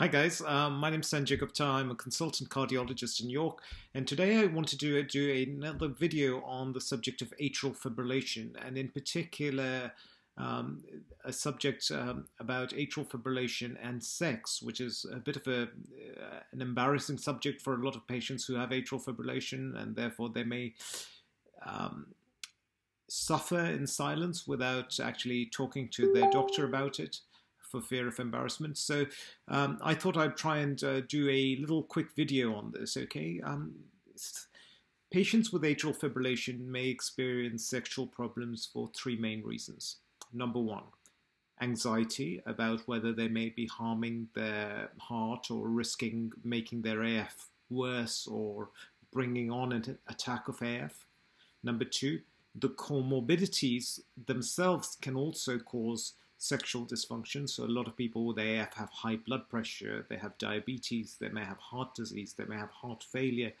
Hi guys, um, my name is Sanjay Gupta. I'm a consultant cardiologist in York, and today I want to do, do another video on the subject of atrial fibrillation, and in particular um, a subject um, about atrial fibrillation and sex, which is a bit of a, uh, an embarrassing subject for a lot of patients who have atrial fibrillation, and therefore they may um, suffer in silence without actually talking to their doctor about it for fear of embarrassment. So um, I thought I'd try and uh, do a little quick video on this, okay? Um, patients with atrial fibrillation may experience sexual problems for three main reasons. Number one, anxiety about whether they may be harming their heart or risking making their AF worse or bringing on an attack of AF. Number two, the comorbidities themselves can also cause sexual dysfunction. So, a lot of people with AF have high blood pressure, they have diabetes, they may have heart disease, they may have heart failure.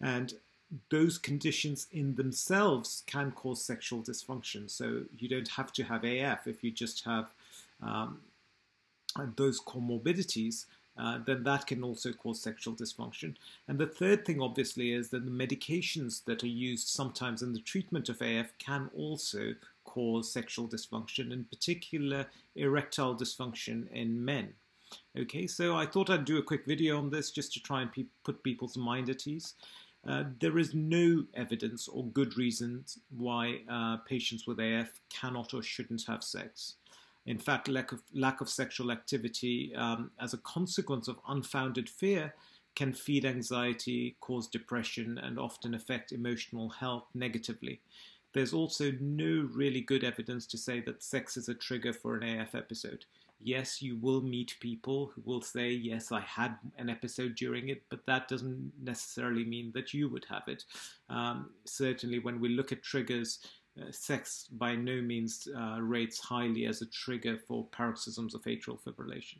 And those conditions in themselves can cause sexual dysfunction. So, you don't have to have AF if you just have um, those comorbidities. Uh, then that can also cause sexual dysfunction. And the third thing, obviously, is that the medications that are used sometimes in the treatment of AF can also cause sexual dysfunction, in particular erectile dysfunction in men. Okay, so I thought I'd do a quick video on this just to try and pe put people's mind at ease. Uh, there is no evidence or good reasons why uh, patients with AF cannot or shouldn't have sex. In fact, lack of, lack of sexual activity um, as a consequence of unfounded fear can feed anxiety, cause depression, and often affect emotional health negatively. There's also no really good evidence to say that sex is a trigger for an AF episode. Yes, you will meet people who will say, Yes, I had an episode during it, but that doesn't necessarily mean that you would have it. Um, certainly, when we look at triggers, uh, sex by no means uh, rates highly as a trigger for paroxysms of atrial fibrillation.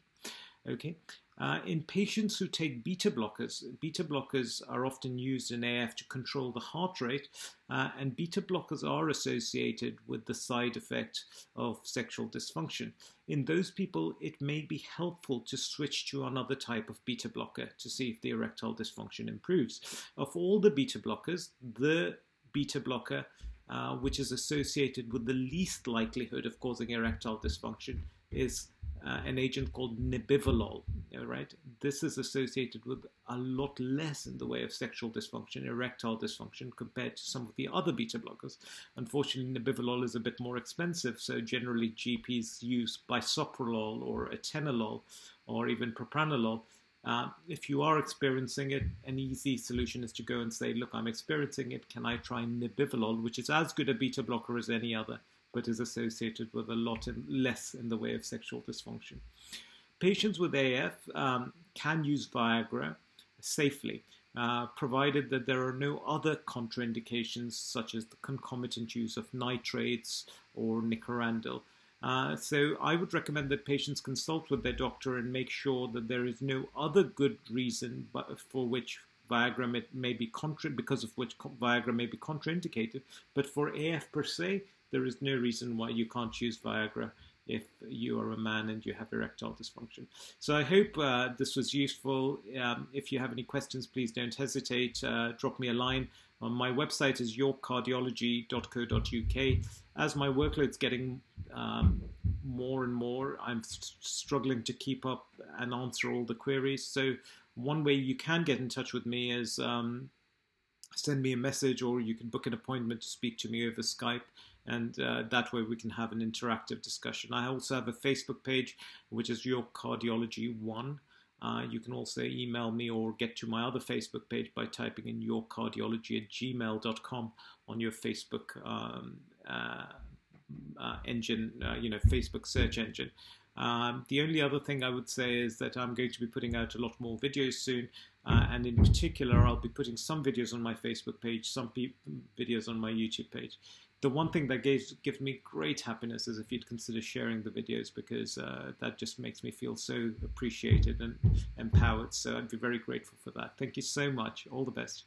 Okay, uh, in patients who take beta blockers, beta blockers are often used in AF to control the heart rate, uh, and beta blockers are associated with the side effect of sexual dysfunction. In those people, it may be helpful to switch to another type of beta blocker to see if the erectile dysfunction improves. Of all the beta blockers, the beta blocker uh, which is associated with the least likelihood of causing erectile dysfunction is uh, an agent called nebivolol. Right, this is associated with a lot less in the way of sexual dysfunction, erectile dysfunction, compared to some of the other beta blockers. Unfortunately, nebivolol is a bit more expensive, so generally GPs use bisoprolol or atenolol or even propranolol. Uh, if you are experiencing it, an easy solution is to go and say, "Look, I'm experiencing it. Can I try nebivolol, which is as good a beta blocker as any other?" but is associated with a lot in, less in the way of sexual dysfunction. Patients with AF um, can use Viagra safely, uh, provided that there are no other contraindications such as the concomitant use of nitrates or nicorandil. Uh, so I would recommend that patients consult with their doctor and make sure that there is no other good reason for which Viagra may, may be contra because of which Viagra may be contraindicated. But for AF per se, there is no reason why you can't use Viagra if you are a man and you have erectile dysfunction. So I hope uh, this was useful. Um, if you have any questions, please don't hesitate. Uh, drop me a line. On my website is yorkcardiology.co.uk. As my workload's getting um, more and more, I'm struggling to keep up and answer all the queries. So one way you can get in touch with me is um, send me a message or you can book an appointment to speak to me over Skype and uh, that way we can have an interactive discussion. I also have a Facebook page, which is York Cardiology One. Uh, you can also email me or get to my other Facebook page by typing in yorkcardiology at gmail.com on your Facebook um, uh, uh engine, uh, you know, Facebook search engine. Um, the only other thing I would say is that I'm going to be putting out a lot more videos soon, uh, and in particular, I'll be putting some videos on my Facebook page, some videos on my YouTube page the one thing that gives gives me great happiness is if you'd consider sharing the videos because uh, that just makes me feel so appreciated and empowered. So I'd be very grateful for that. Thank you so much. All the best.